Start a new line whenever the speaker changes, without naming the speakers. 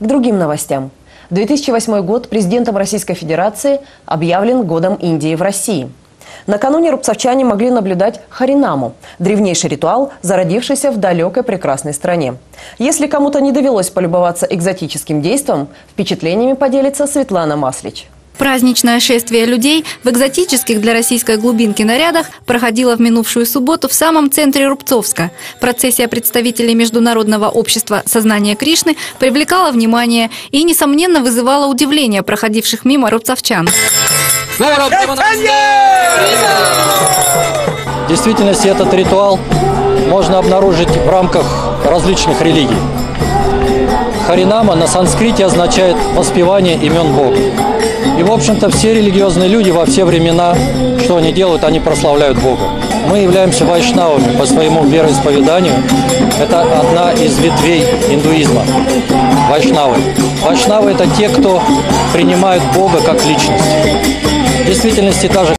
К другим новостям. 2008 год президентом Российской Федерации объявлен годом Индии в России. Накануне рубцовчане могли наблюдать Харинаму – древнейший ритуал, зародившийся в далекой прекрасной стране. Если кому-то не довелось полюбоваться экзотическим действом, впечатлениями поделится Светлана Маслич.
Праздничное шествие людей в экзотических для российской глубинки нарядах проходило в минувшую субботу в самом центре Рубцовска. Процессия представителей Международного общества сознания Кришны привлекала внимание и, несомненно, вызывала удивление проходивших мимо рубцовчан.
В действительности этот ритуал можно обнаружить в рамках различных религий. Харинама на санскрите означает «воспевание имен Бога». И, в общем-то, все религиозные люди во все времена, что они делают, они прославляют Бога. Мы являемся вайшнавами по своему вероисповеданию. Это одна из ветвей индуизма. Вайшнавы. Вайшнавы – это те, кто принимают Бога как личность. В действительности даже